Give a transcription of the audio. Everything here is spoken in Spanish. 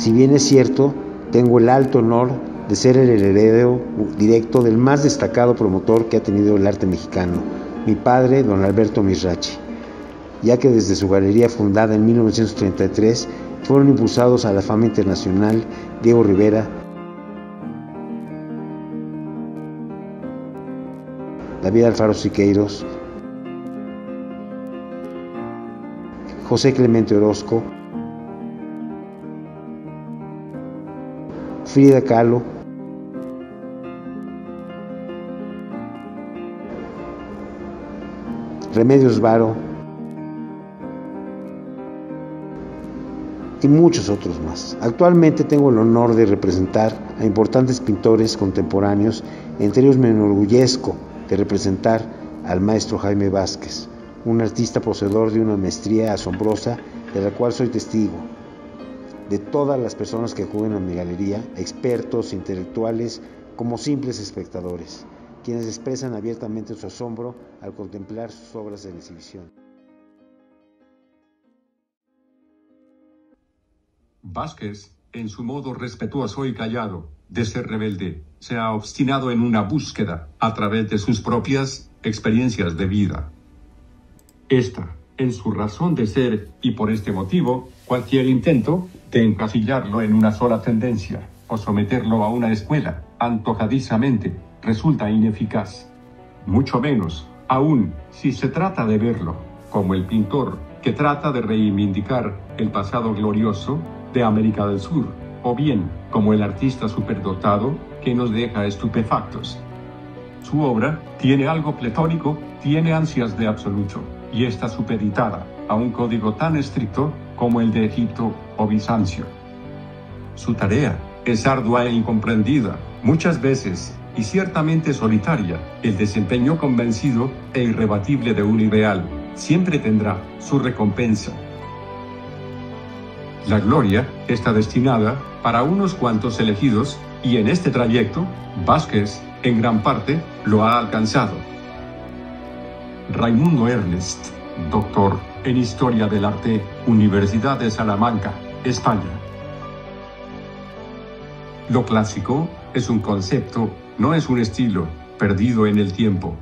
Si bien es cierto, tengo el alto honor de ser el heredero directo del más destacado promotor que ha tenido el arte mexicano, mi padre, don Alberto Misrachi, ya que desde su galería fundada en 1933 fueron impulsados a la fama internacional Diego Rivera, David Alfaro Siqueiros, José Clemente Orozco, Frida Kahlo, Remedios Varo y muchos otros más. Actualmente tengo el honor de representar a importantes pintores contemporáneos, entre ellos me enorgullezco de representar al maestro Jaime Vázquez, un artista poseedor de una maestría asombrosa de la cual soy testigo. De todas las personas que acuden a mi galería, expertos, intelectuales, como simples espectadores, quienes expresan abiertamente su asombro al contemplar sus obras en exhibición. Vázquez, en su modo respetuoso y callado de ser rebelde, se ha obstinado en una búsqueda a través de sus propias experiencias de vida. Esta, en su razón de ser, y por este motivo, cualquier intento de encasillarlo en una sola tendencia o someterlo a una escuela antojadizamente resulta ineficaz. Mucho menos, aún si se trata de verlo como el pintor que trata de reivindicar el pasado glorioso de América del Sur, o bien como el artista superdotado que nos deja estupefactos. Su obra tiene algo pletórico, tiene ansias de absoluto, y está supeditada a un código tan estricto como el de Egipto o Bizancio. Su tarea es ardua e incomprendida, muchas veces y ciertamente solitaria, el desempeño convencido e irrebatible de un ideal siempre tendrá su recompensa. La gloria está destinada para unos cuantos elegidos y en este trayecto, Vázquez en gran parte lo ha alcanzado. Raimundo Ernest, doctor en Historia del Arte, Universidad de Salamanca, España. Lo clásico es un concepto, no es un estilo, perdido en el tiempo.